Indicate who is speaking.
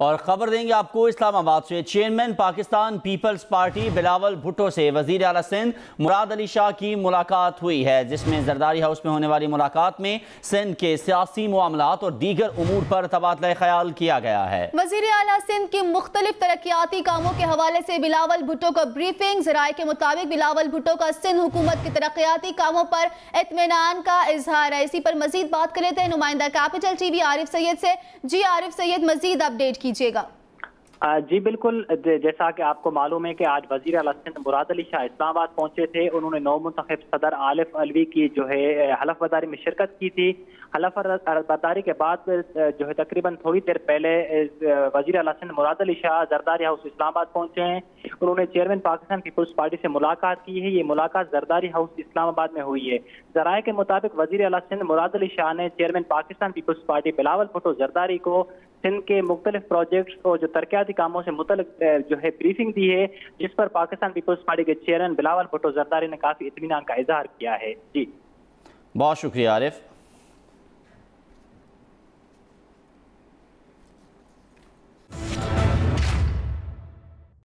Speaker 1: اور خبر دیں گے آپ کو اسلام آباد سے۔ Chairman Pakistan Peoples party Bilawal Bhutto سے وزیر اعلیٰ سندھ مراد علی شاہ کی ملاقات ہوئی ہے، جس میں زرداری ہاؤس میں ہونے والی ملاقات میں سندھ کے سیاسی معاملات اور دیگر امور پر تبادلہ خیال کیا گیا ہے۔
Speaker 2: وزیر اعلیٰ سندھ کی مختلف ترقیاتی کاموں کے حوالے سے بلاول بھٹو کا بریفنگ ذرائع کے مطابق بلاول بھٹو کا سندھ حکومت کی ترقیاتی کاموں پر اطمینان کا اظہار ہے۔ اسی پر مزید بات کر لیتے ہیں نمائندہ کیپٹل ٹی وی عارف سید سے۔ جی عارف سید، مزید اپڈیٹ کی کیجیے گا۔
Speaker 3: جی بالکل جیسا کہ آپ کو معلوم ہے کہ آج وزیر اعلیٰ مراد علی شاہ اسلام آباد پہنچے تھے۔ انہوں نے نو منتخب صدر عالف علوی کی جو ہے، حلف برداری میں شرکت کی تھی۔ حلف برداری کے بعد، جو ہے، تقریباً تھوڑی دیر پہلے، وزیر اعلیٰ مراد علی شاہ زرداری ہاؤس اسلام آباد پہنچے ہیں۔ انہوں نے چیئرمین پاکستان پیپلز پارٹی سے ملاقات کی ہے۔ یہ ملاقات زرداری ہاؤس اسلام آباد میں ہوئی ہے۔ ذرائع کے مطابق، وزیر اعلیٰ مراد علی شاہ نے chairman Pakistan Peoples party Bilawal Bhutto Zardari کو سندھ کے مختلف پروجیکٹس اور جو ترقیاتی کاموں سے متعلق جو ہے بریفنگ دی ہے، جس پر پاکستان پیپلز پارٹی کے چیئرمین بلاول بھٹو زرداری نے کافی اطمینان کا اظہار کیا ہے۔ جی۔
Speaker 1: بہت شکریہ عارف۔